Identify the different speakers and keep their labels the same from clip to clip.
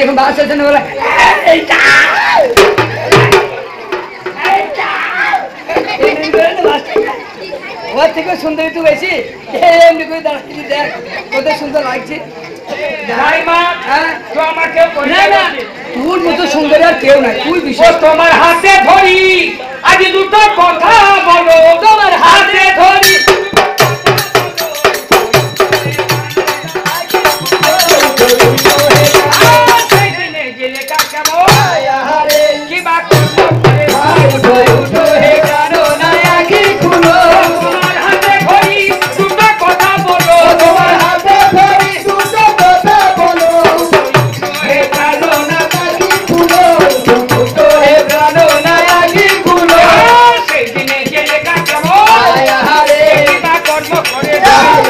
Speaker 1: দেখুন আছে না বলে। ওর থেকে সুন্দর তুই বেশি। এমনি করে দাঁড়াচ্ছি দেখ কত সুন্দর লাগছে।
Speaker 2: তুই
Speaker 1: হ্যাঁ? তোর মতো সুন্দর আর কেউ নাই তুই
Speaker 2: বিশ্বাস
Speaker 1: বিশেষ।
Speaker 2: তোমার হাতে ধরি।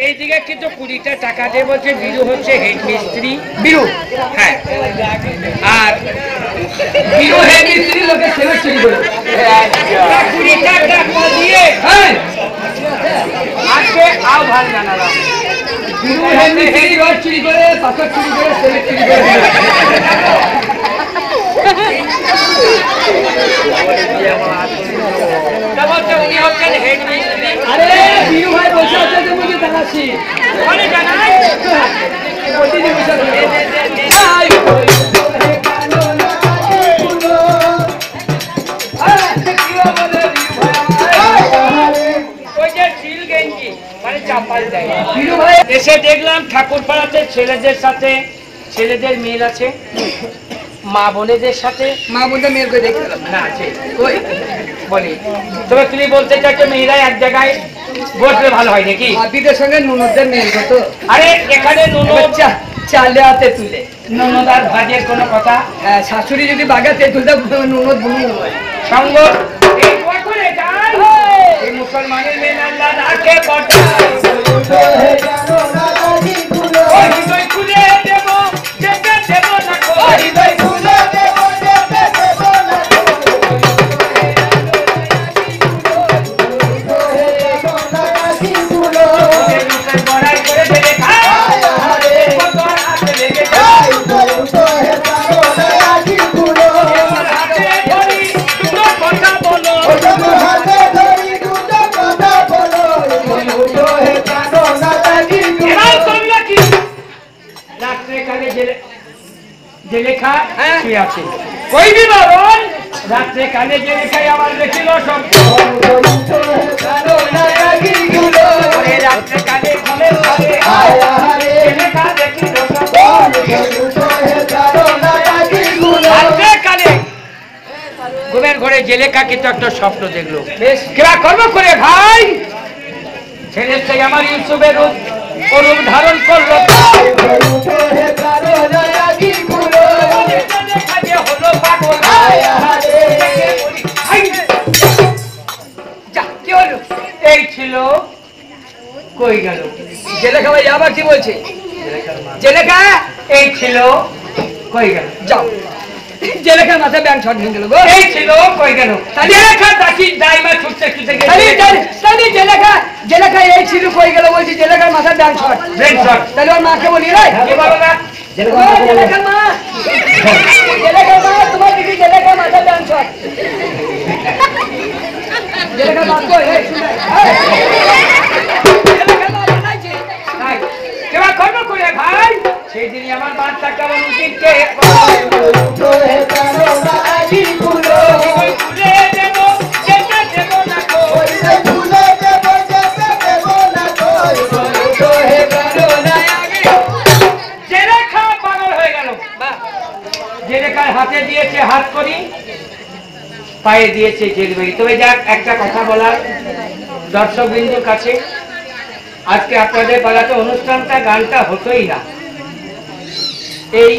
Speaker 2: এইদিকে কিন্তু কুড়িটা টাকা দিয়ে বলছে বিরু হচ্ছে হেড মিস্ত্রি
Speaker 1: বিরু?
Speaker 2: হ্যাঁ। আর
Speaker 1: বিরু হে মিস্ত্রি লোকে সেবা চুরি করে।
Speaker 2: কুড়িটা টাকা দিয়ে
Speaker 1: হ্যাঁ।
Speaker 2: আজকে আও ভালো জানালা
Speaker 1: বিরু হে মিস্ত্রি রড চুরি করে পাথর চুরি করে সেবা চুরি করে
Speaker 2: তা বলছে উনি হচ্ছেন হেড মিস্ত্রি
Speaker 1: আরে বিরু ভাই বসে আছে তো মুঝে জানাচ্ছি?
Speaker 2: ওখানে জানাই।
Speaker 1: প্রতিদিন বসে আছে।
Speaker 2: মানে এসে দেখলাম ঠাকুর পাড়াতে ছেলেদের সাথে ছেলেদের মেয়ের আছে। মা বোনেদের সাথে?
Speaker 1: মা বলতে মেয়ের করে দেখতে পেলাম
Speaker 2: না আছে।
Speaker 1: ওই
Speaker 2: বলি। তবে তুমি বলতে চাইছো মেয়েরা এক জায়গায় বসলে ভালো হয় নাকি?
Speaker 1: হাবিদের সঙ্গে নুনদের মেয়ের কত
Speaker 2: আরে এখানে নুনো
Speaker 1: চা চালে হাতে তুলে
Speaker 2: ননদার ভাজের কোনো কথা?
Speaker 1: হ্যাঁ, শাশুড়ি যদি বাগাতে তুলতে নুনত বুনু হয়
Speaker 2: সঙ্গ এই দোয়া করে যাই। এই! মুসলমানের মেয়ে আল্লাহ রাখে বটা জেলে জেলেখা
Speaker 1: হ্যাঁ।
Speaker 2: আছে। কইবি বাবন রাত্রে কালে জেলেখাই আমার দেখিল সব ওরে রাত্রে কালে ঘুমের ঘরে দেখিল ঘুমের ঘরে জেলেখা কিন্তু একটা স্বপ্ন দেখল।
Speaker 1: বেশ।
Speaker 2: কেবা কর্ম করে ভাই? ছেলের থেকে আমার ইউসুফের রূপ অরূপ ধারণ করল। ছিল? কই গেল?
Speaker 1: জেলেখা ভাই আবার কি বলছে? জেলেখা
Speaker 2: এই ছিল। কই গেল?
Speaker 1: যাও। জেলেখার মাথায় ব্যাংক শট ভেঙে গেল গো।
Speaker 2: এই ছিল কই গেল? জেলেখা ছুটতে ছুটতে
Speaker 1: তাহলে তাহলে- তাহলে জেলেখা জেলেখা এই ছিল কই গেল বলছি জেলেখার মাথায় ব্যাংক শট
Speaker 2: শট
Speaker 1: তাহলে ওর মাকে বলি রে
Speaker 2: কি বলো না?
Speaker 1: ও, জেলেখার মা। জেলেখার মা তোমার দিদি জেলেখার মাথায় ব্যাংক শট জেলেখার মা কই এই শুনে এই। জেলেখার মা জানাইছে
Speaker 2: তাই কেবা কর্ম করে ভাই সেই দিনই আমার বাচ্চা কেমন জেলেখার হাতে দিয়েছে হাত করি। পায়ে দিয়েছে জেলবেরি তবে যাক, একটা কথা বলার। দর্শক বিন্দুর কাছে, আজকে আপনাদের পাড়াতে অনুষ্ঠানটা, গানটা হতোই না। এই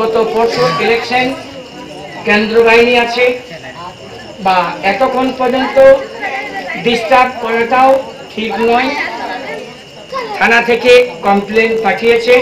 Speaker 2: গত পরশু ইলেকশন কেন্দ্র বাহিনী আছে, বা এতক্ষণ পর্যন্ত ডিস্টার্ব করাটাও ঠিক নয়। থানা থেকে কমপ্লেন পাঠিয়েছে।